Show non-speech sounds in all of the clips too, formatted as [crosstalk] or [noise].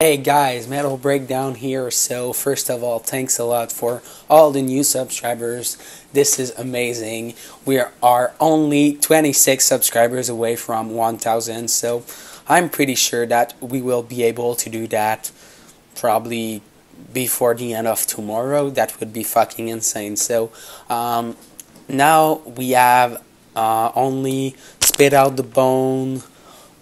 Hey guys, Metal Breakdown here. So, first of all, thanks a lot for all the new subscribers. This is amazing. We are only 26 subscribers away from 1000, so I'm pretty sure that we will be able to do that probably before the end of tomorrow. That would be fucking insane. So, um, now we have uh, only Spit Out the Bone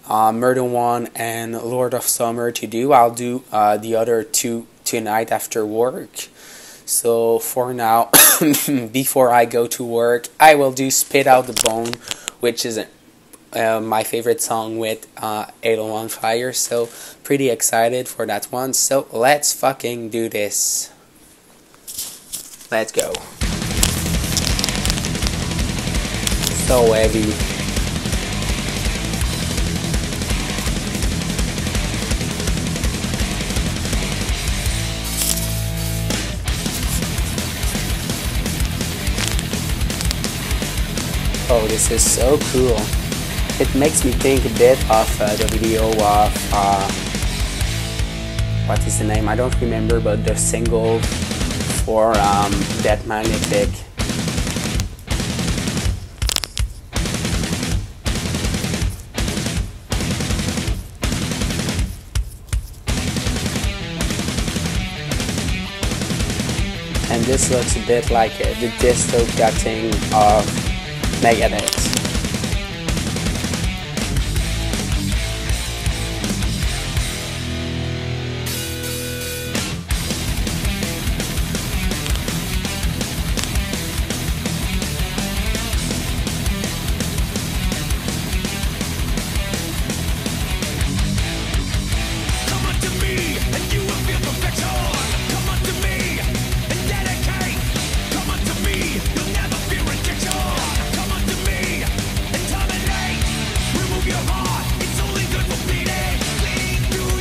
uh, Murder One and Lord of Summer to do. I'll do uh, the other two tonight after work. So for now, [coughs] before I go to work, I will do Spit Out the Bone, which is uh, my favorite song with uh, Halo on Fire. So pretty excited for that one. So let's fucking do this. Let's go. So heavy. Oh, this is so cool. It makes me think a bit of uh, the video of, uh, what is the name? I don't remember, but the single for um, Death Magnetic. And this looks a bit like uh, the disco cutting of Megadeth.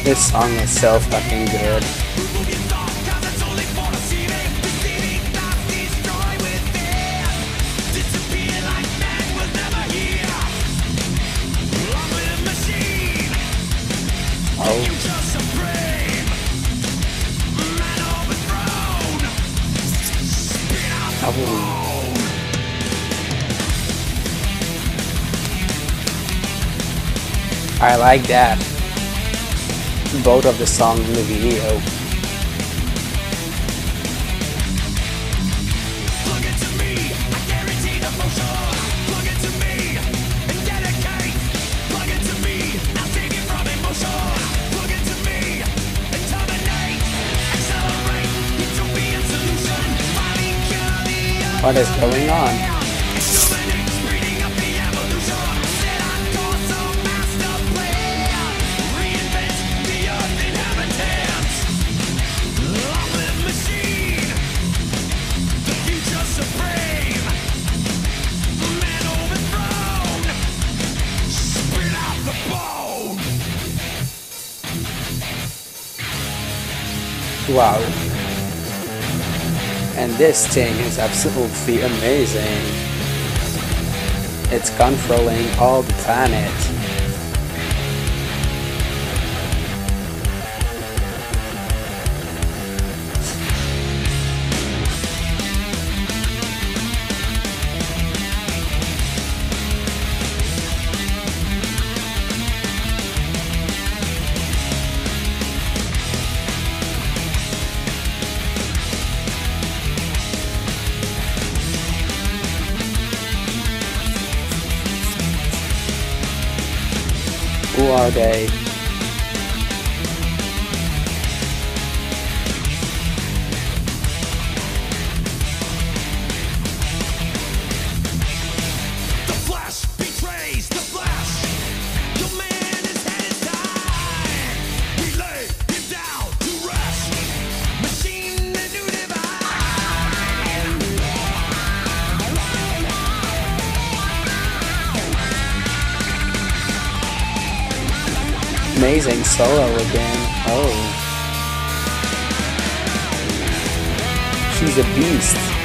This song is so fucking good. Oh. I like that both of the songs in the video. What is going on? Wow. And this thing is absolutely amazing. It's controlling all the planet. Who are amazing solo again. Oh. She's a beast.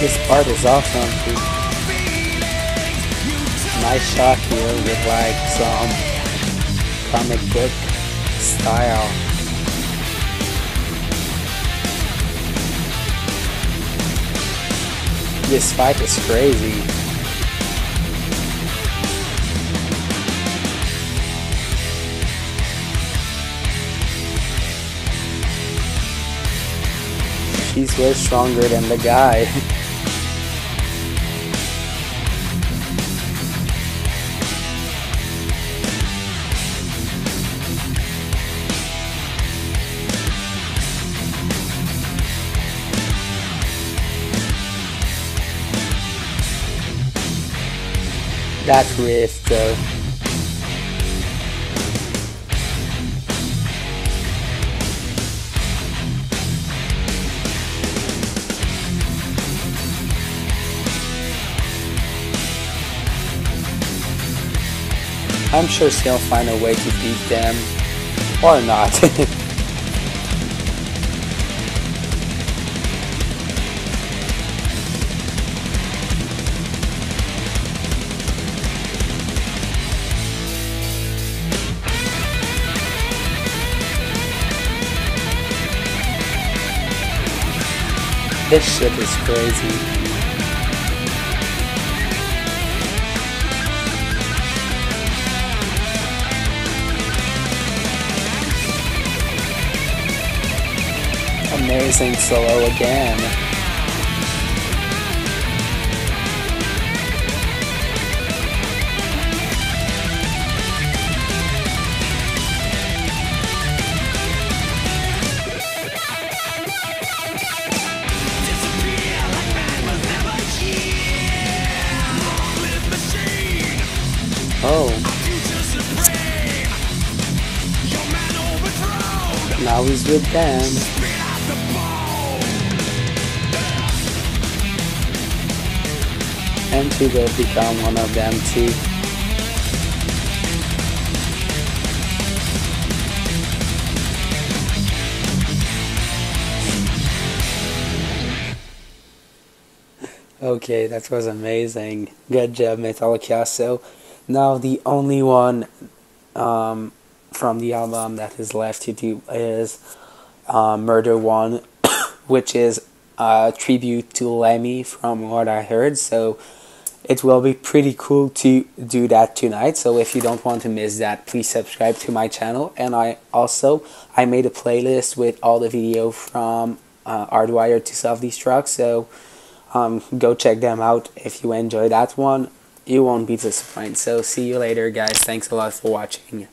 This part is awesome too. Nice shot here with like some comic book style. This fight is crazy. She's way stronger than the guy. [laughs] that riff though. I'm sure she'll find a way to beat them. Or not. [laughs] this ship is crazy. amazing solo again. Oh. Now he's with them. and to will become one of them too. Okay, that was amazing. Good job, Metallica. So now the only one um, from the album that is left to do is uh, Murder One, [coughs] which is a tribute to Lemmy from what I heard. So it will be pretty cool to do that tonight. So if you don't want to miss that please subscribe to my channel. And i also i made a playlist with all the video from uh, Hardwired to self-destruct so um, go check them out if you enjoy that one you won't be disappointed. So see you later guys. Thanks a lot for watching